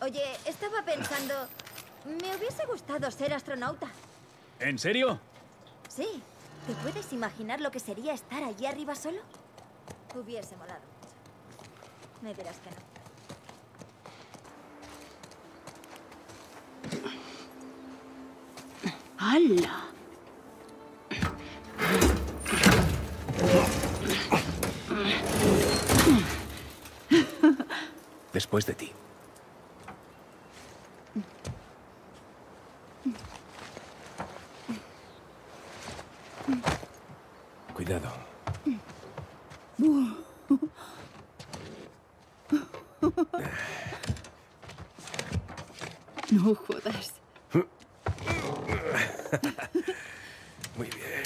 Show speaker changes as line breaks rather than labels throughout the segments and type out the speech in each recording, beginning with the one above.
Oye, estaba pensando... Me hubiese gustado ser astronauta.
¿En serio?
Sí. ¿Te puedes imaginar lo que sería estar allí arriba solo? Hubiese molado mucho. Me dirás que no.
¡Hala!
Después de ti. Cuidado.
No jodas.
Muy bien.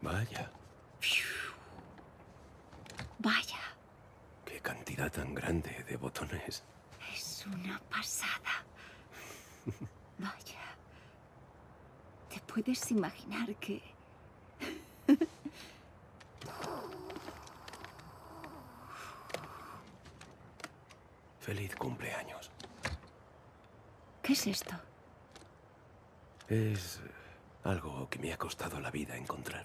Vaya,
Vaya,
qué cantidad tan grande de botones.
es una pasada. Vaya. ¿Te puedes imaginar que...
Feliz cumpleaños.
¿Qué es esto?
Es algo que me ha costado la vida encontrar.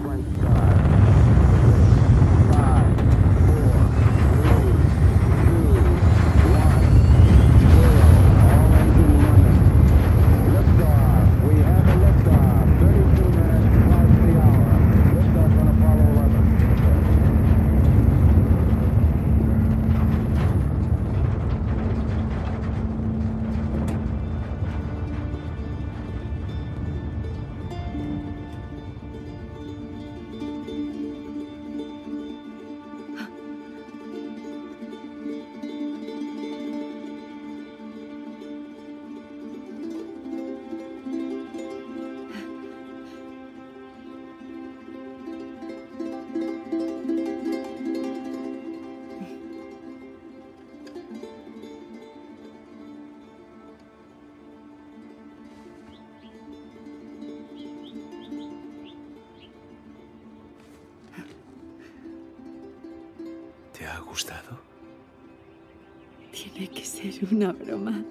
sequence.
Uh, gustado?
Tiene que ser una broma.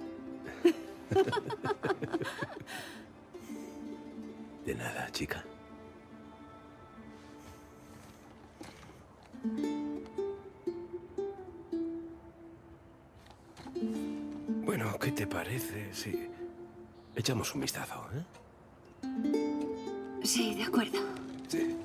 De nada, chica. Bueno, ¿qué te parece si echamos un vistazo, eh?
Sí, de acuerdo.
Sí.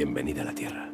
Bienvenida a la Tierra.